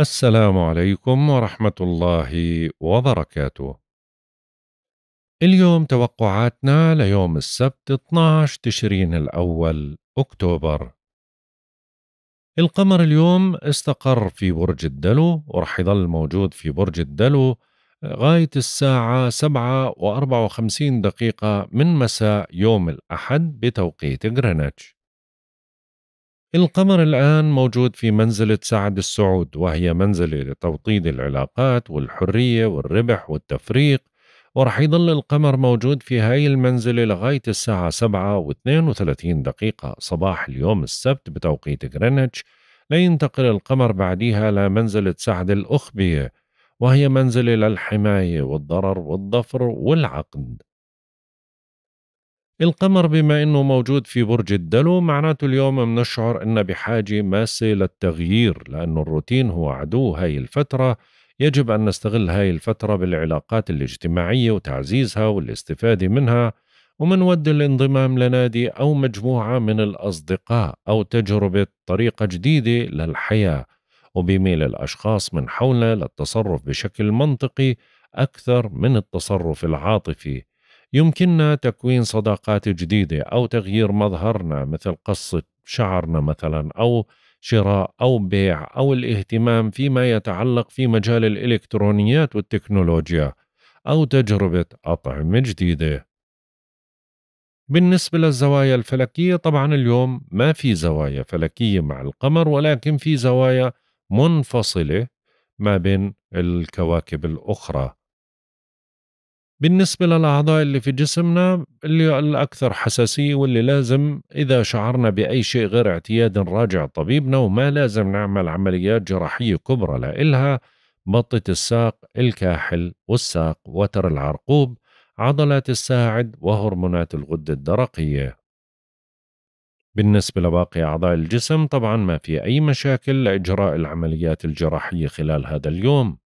السلام عليكم ورحمة الله وبركاته. اليوم توقعاتنا ليوم السبت 12 تشرين الأول أكتوبر. القمر اليوم استقر في برج الدلو ورح يظل موجود في برج الدلو غاية الساعة 7 و54 دقيقة من مساء يوم الأحد بتوقيت غرينتش. القمر الآن موجود في منزلة سعد السعود وهي منزلة لتوطيد العلاقات والحرية والربح والتفريق ورح يظل القمر موجود في هاي المنزلة لغاية الساعة 7 و 32 دقيقة صباح اليوم السبت بتوقيت غرينتش لينتقل القمر بعديها لمنزلة سعد الأخبية وهي منزلة للحماية والضرر والظفر والعقد. القمر بما إنه موجود في برج الدلو معناته اليوم بنشعر إن بحاجة ماسة للتغيير لأنه الروتين هو عدو هاي الفترة. يجب أن نستغل هاي الفترة بالعلاقات الاجتماعية وتعزيزها والاستفادة منها ومنود الانضمام لنادي أو مجموعة من الأصدقاء أو تجربة طريقة جديدة للحياة. وبيميل الأشخاص من حولنا للتصرف بشكل منطقي أكثر من التصرف العاطفي. يمكننا تكوين صداقات جديدة أو تغيير مظهرنا مثل قص شعرنا مثلا أو شراء أو بيع أو الاهتمام فيما يتعلق في مجال الإلكترونيات والتكنولوجيا أو تجربة أطعمة جديدة. بالنسبة للزوايا الفلكية طبعا اليوم ما في زوايا فلكية مع القمر ولكن في زوايا منفصلة ما بين الكواكب الأخرى بالنسبة للأعضاء اللي في جسمنا اللي الأكثر حساسية واللي لازم إذا شعرنا بأي شيء غير اعتياد نراجع طبيبنا وما لازم نعمل عمليات جراحية كبرى لإلها بطة الساق الكاحل والساق وتر العرقوب عضلات الساعد وهرمونات الغدة الدرقية. بالنسبة لباقي أعضاء الجسم طبعا ما في أي مشاكل لإجراء العمليات الجراحية خلال هذا اليوم.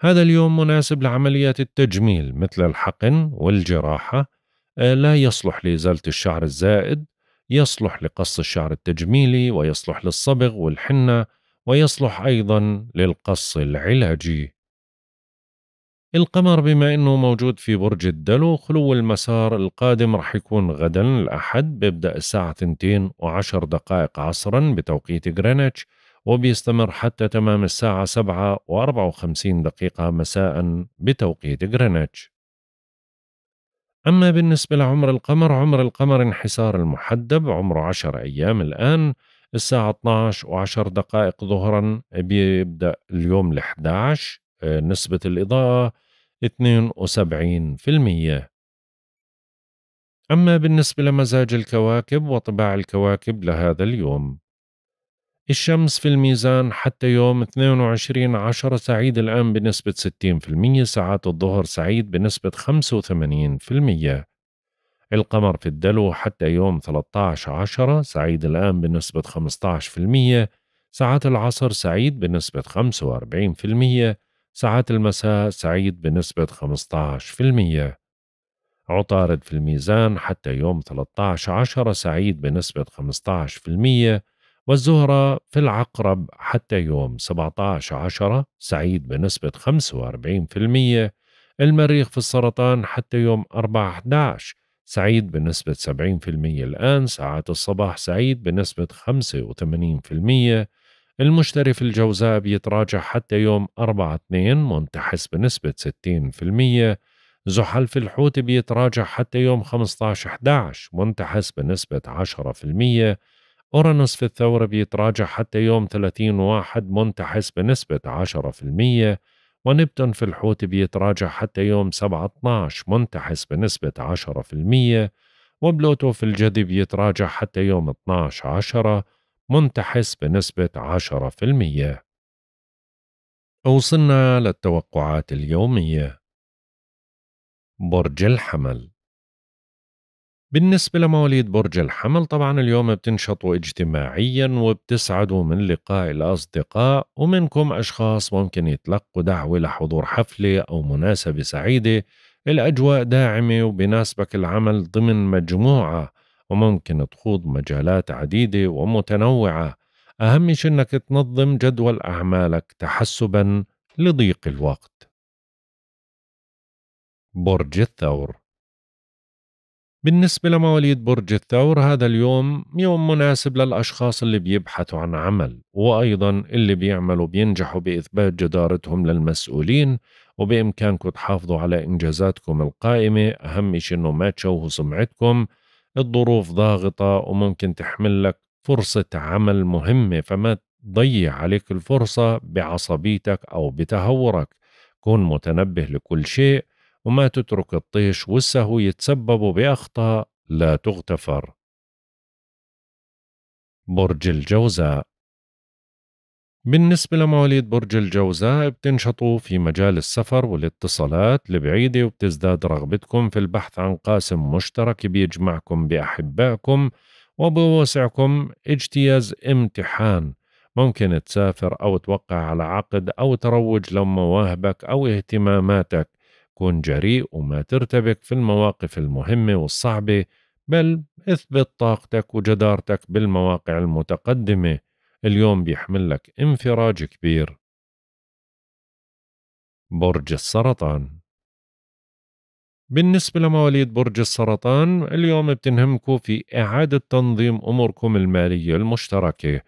هذا اليوم مناسب لعمليات التجميل مثل الحقن والجراحة. آه، لا يصلح لإزالة الشعر الزائد يصلح لقص الشعر التجميلي ويصلح للصبغ والحنة ويصلح أيضا للقص العلاجي. القمر بما أنه موجود في برج الدلو خلو المسار القادم رح يكون غدا الأحد بيبدأ الساعة 2 وعشر دقائق عصرا بتوقيت غرينتش. وبيستمر حتى تمام الساعة 7 و54 دقيقة مساء بتوقيت غرينتش. أما بالنسبة لعمر القمر عمر القمر انحسار المحدب عمره 10 أيام الآن الساعة 12 و10 دقائق ظهرا بيبدأ اليوم ال 11 آه، نسبة الإضاءة 72% أما بالنسبة لمزاج الكواكب وطباع الكواكب لهذا اليوم. الشمس في الميزان حتى يوم 22 عشرة سعيد الآن بنسبة 60% ساعات الظهر سعيد بنسبة 85% القمر في الدلو حتى يوم 13 عشرة سعيد الآن بنسبة 15% ساعات العصر سعيد بنسبة 45% ساعات المساء سعيد بنسبة 15% عطارد في الميزان حتى يوم 13 عشرة سعيد بنسبة 15% والزهرة في العقرب حتى يوم 17 عشرة سعيد بنسبة 45% المريخ في السرطان حتى يوم 4 11 سعيد بنسبة 70% الآن ساعات الصباح سعيد بنسبة 85% المشتري في الجوزاء بيتراجع حتى يوم 4 2 منتحس بنسبة 60% زحل في الحوت بيتراجع حتى يوم 15 11 منتحس بنسبة 10% أورانوس في الثورة بيتراجع حتى يوم 30 واحد منتحس بنسبة 10% ونبتون في الحوت بيتراجع حتى يوم 7 12 منتحس بنسبة 10% وبلوتو في الجدي بيتراجع حتى يوم 12 10 منتحس بنسبة 10% وصلنا للتوقعات اليومية. برج الحمل. بالنسبة لمواليد برج الحمل طبعا اليوم بتنشطوا اجتماعيا وبتسعدوا من لقاء الأصدقاء ومنكم أشخاص ممكن يتلقوا دعوة لحضور حفلة أو مناسبة سعيدة. الأجواء داعمة وبناسبك العمل ضمن مجموعة وممكن تخوض مجالات عديدة ومتنوعة. أهم شيء إنك تنظم جدول أعمالك تحسبا لضيق الوقت. برج الثور بالنسبة لمواليد برج الثور هذا اليوم يوم مناسب للأشخاص اللي بيبحثوا عن عمل وأيضا اللي بيعملوا بينجحوا بإثبات جدارتهم للمسؤولين وبإمكانكم تحافظوا على إنجازاتكم القائمة. أهم شيء إنه ما تشوهوا سمعتكم الظروف ضاغطة وممكن تحمل لك فرصة عمل مهمة فما تضيع عليك الفرصة بعصبيتك أو بتهورك. كن متنبه لكل شيء وما تترك الطيش والسهو يتسببوا بأخطاء لا تغتفر. برج الجوزاء. بالنسبة لمواليد برج الجوزاء بتنشطوا في مجال السفر والاتصالات البعيدة وبتزداد رغبتكم في البحث عن قاسم مشترك بيجمعكم بأحبائكم وبوسعكم اجتياز امتحان. ممكن تسافر أو توقع على عقد أو تروج لمواهبك أو اهتماماتك. كن جريء وما ترتبك في المواقف المهمة والصعبة بل اثبت طاقتك وجدارتك بالمواقع المتقدمة. اليوم بيحمل لك انفراج كبير. برج السرطان. بالنسبة لمواليد برج السرطان اليوم بتنهمكم في إعادة تنظيم أموركم المالية المشتركة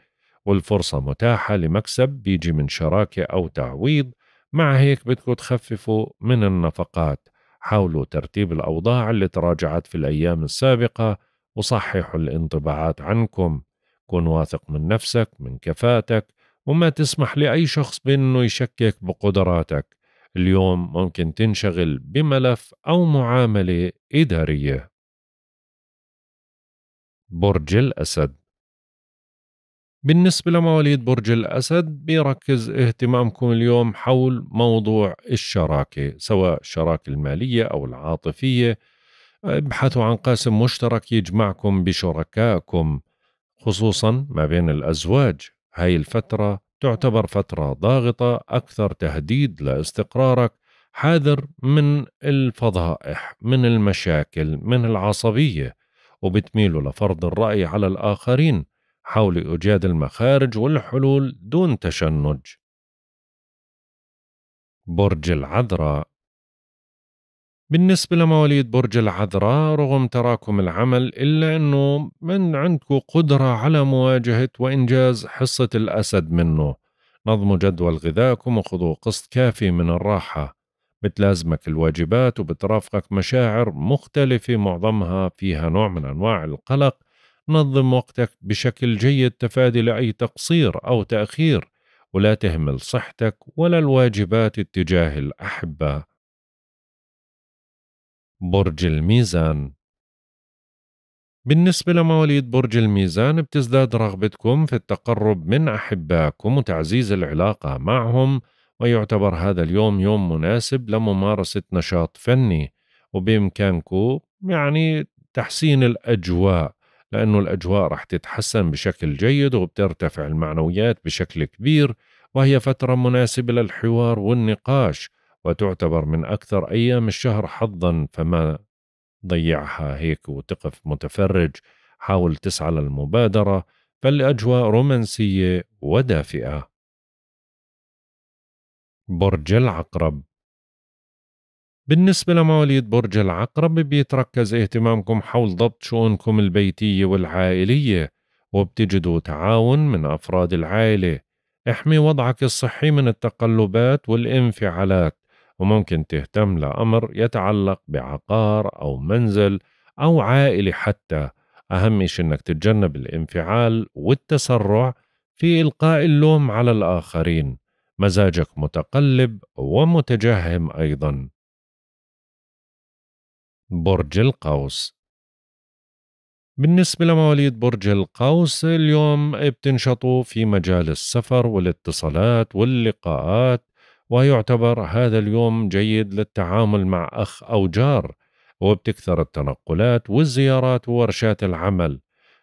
والفرصة متاحة لمكسب بيجي من شراكة أو تعويض مع هيك بدكم تخففوا من النفقات. حاولوا ترتيب الأوضاع اللي تراجعت في الأيام السابقة وصححوا الانطباعات عنكم. كن واثق من نفسك من كفاءتك وما تسمح لأي شخص بأنه يشكك بقدراتك. اليوم ممكن تنشغل بملف أو معاملة إدارية. برج الأسد بالنسبة لمواليد برج الأسد بيركز اهتمامكم اليوم حول موضوع الشراكة سواء الشراكة المالية أو العاطفية. ابحثوا عن قاسم مشترك يجمعكم بشركائكم خصوصا ما بين الأزواج. هاي الفترة تعتبر فترة ضاغطة أكثر تهديد لاستقرارك. حاذر من الفضائح من المشاكل من العصبية وبتميلوا لفرض الرأي على الآخرين. حاولوا إيجاد المخارج والحلول دون تشنج. برج العذراء. بالنسبة لمواليد برج العذراء رغم تراكم العمل إلا أنه من عندكم قدرة على مواجهة وإنجاز حصة الأسد منه. نظموا جدول غذائكم وخذوا قسط كافي من الراحة. بتلازمك الواجبات وبترافقك مشاعر مختلفة معظمها فيها نوع من أنواع القلق نظم وقتك بشكل جيد تفادي لأي تقصير أو تأخير ولا تهمل صحتك ولا الواجبات اتجاه الأحبة. برج الميزان. بالنسبة لمواليد برج الميزان بتزداد رغبتكم في التقرب من أحبائكم وتعزيز العلاقة معهم ويعتبر هذا اليوم يوم مناسب لممارسة نشاط فني وبإمكانكم يعني تحسين الأجواء. لأنه الأجواء رح تتحسن بشكل جيد وبترتفع المعنويات بشكل كبير وهي فترة مناسبة للحوار والنقاش وتعتبر من أكثر أيام الشهر حظا فما ضيعها هيك وتقف متفرج حاول تسعى للمبادرة فالأجواء رومانسية ودافئة. برج العقرب. بالنسبة لمواليد برج العقرب بيتركز اهتمامكم حول ضبط شؤونكم البيتية والعائلية وبتجدوا تعاون من أفراد العائلة. احمي وضعك الصحي من التقلبات والانفعالات وممكن تهتم لأمر يتعلق بعقار أو منزل أو عائلة حتى. أهم شيء أنك تتجنب الانفعال والتسرع في إلقاء اللوم على الآخرين. مزاجك متقلب ومتجهم أيضا. برج القوس. بالنسبة لمواليد برج القوس اليوم بتنشطوا في مجال السفر والاتصالات واللقاءات ويعتبر هذا اليوم جيد للتعامل مع أخ أو جار وبتكثر التنقلات والزيارات وورشات العمل.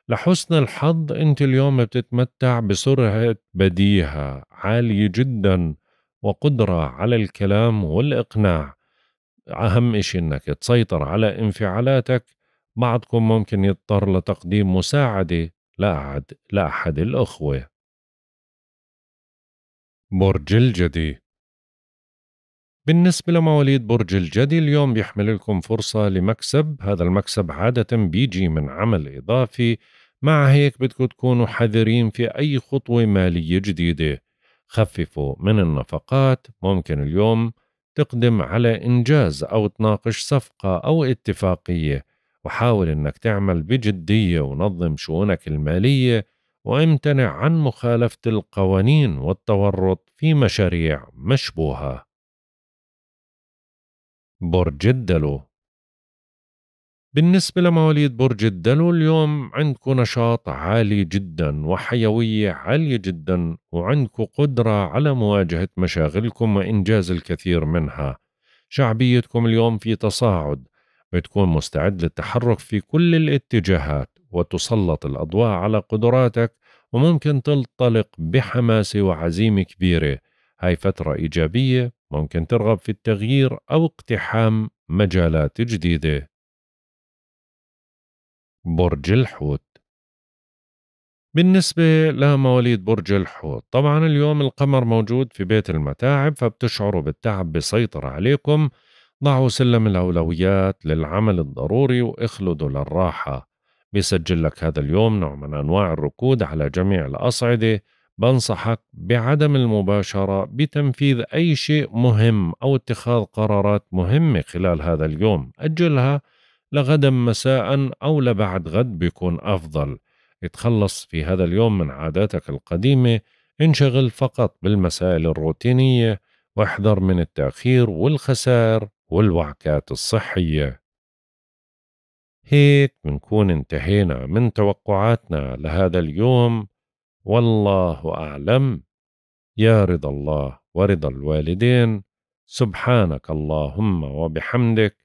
لحسن الحظ أنت اليوم بتتمتع بسرعة بديهة عالية جدا وقدرة على الكلام والإقناع. أهم إشي أنك تسيطر على انفعالاتك. بعضكم ممكن يضطر لتقديم مساعدة لأحد, لأحد الأخوة. برج الجدي. بالنسبة لمواليد برج الجدي اليوم بيحمل لكم فرصة لمكسب. هذا المكسب عادة بيجي من عمل إضافي. مع هيك بدكم تكونوا حذرين في أي خطوة مالية جديدة. خففوا من النفقات. ممكن اليوم تقدم على إنجاز أو تناقش صفقة أو اتفاقية. وحاول إنك تعمل بجدية ونظم شؤونك المالية وامتنع عن مخالفة القوانين والتورط في مشاريع مشبوهة. برج الدلو بالنسبة لمواليد برج الدلو اليوم عندكم نشاط عالي جدا وحيوية عالية جدا وعندكم قدرة على مواجهة مشاغلكم وإنجاز الكثير منها. شعبيتكم اليوم في تصاعد بتكون مستعد للتحرك في كل الاتجاهات وتسلط الأضواء على قدراتك وممكن تنطلق بحماسة وعزيمة كبيرة. هاي فترة إيجابية ممكن ترغب في التغيير أو اقتحام مجالات جديدة. برج الحوت. بالنسبة لمواليد برج الحوت طبعا اليوم القمر موجود في بيت المتاعب فبتشعروا بالتعب بيسيطر عليكم. ضعوا سلم الأولويات للعمل الضروري وإخلدوا للراحة. بيسجل لك هذا اليوم نوع من أنواع الركود على جميع الأصعدة. بنصحك بعدم المباشرة بتنفيذ أي شيء مهم أو اتخاذ قرارات مهمة خلال هذا اليوم. أجلها لغدا مساء أو لبعد غد بيكون أفضل. اتخلص في هذا اليوم من عاداتك القديمة انشغل فقط بالمسائل الروتينية واحذر من التأخير والخسائر والوعكات الصحية. هيك بنكون انتهينا من توقعاتنا لهذا اليوم. والله أعلم. يا رضا الله ورضا الوالدين. سبحانك اللهم وبحمدك.